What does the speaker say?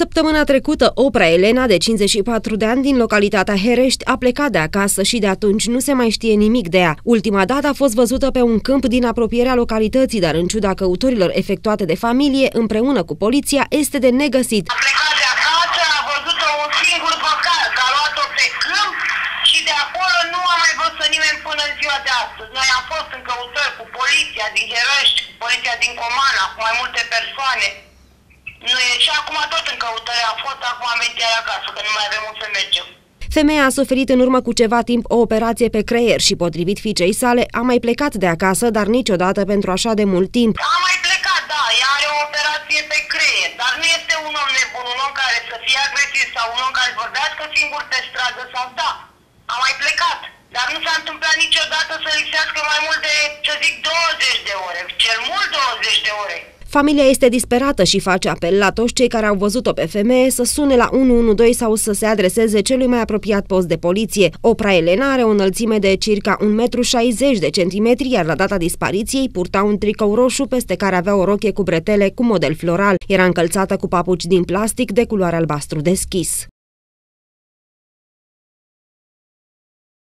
Săptămâna trecută, Opra Elena, de 54 de ani, din localitatea Herești, a plecat de acasă și de atunci nu se mai știe nimic de ea. Ultima dată a fost văzută pe un câmp din apropierea localității, dar în ciuda căutorilor efectuate de familie, împreună cu poliția, este de negăsit. A plecat de acasă, a văzut-o un singur păcat, că a luat-o pe câmp și de acolo nu a mai văzut nimeni până în ziua de astăzi. Noi am fost în căutări cu poliția din Herești, cu poliția din Comana, cu mai multe persoane. Nu e și acum tot în căutare a fost, acum am venit iar acasă, că nu mai avem unde să mergem. Femeia a suferit în urmă cu ceva timp o operație pe creier și, potrivit fiicei sale, a mai plecat de acasă, dar niciodată pentru așa de mult timp. A mai plecat, da, ea are o operație pe creier, dar nu este un om nebun, un om care să fie agresiv sau un om care vorbească singur pe stradă sau da. A mai plecat, dar nu s-a întâmplat niciodată să lipsească mai mult de, să zic, 20 de ore, cel mult 20 de ore. Familia este disperată și face apel la toți cei care au văzut-o pe femeie să sune la 112 sau să se adreseze celui mai apropiat post de poliție. Opra Elena are o înălțime de circa 1,60 m de centimetri, iar la data dispariției purta un tricou roșu peste care avea o rochie cu bretele cu model floral. Era încălțată cu papuci din plastic de culoare albastru deschis.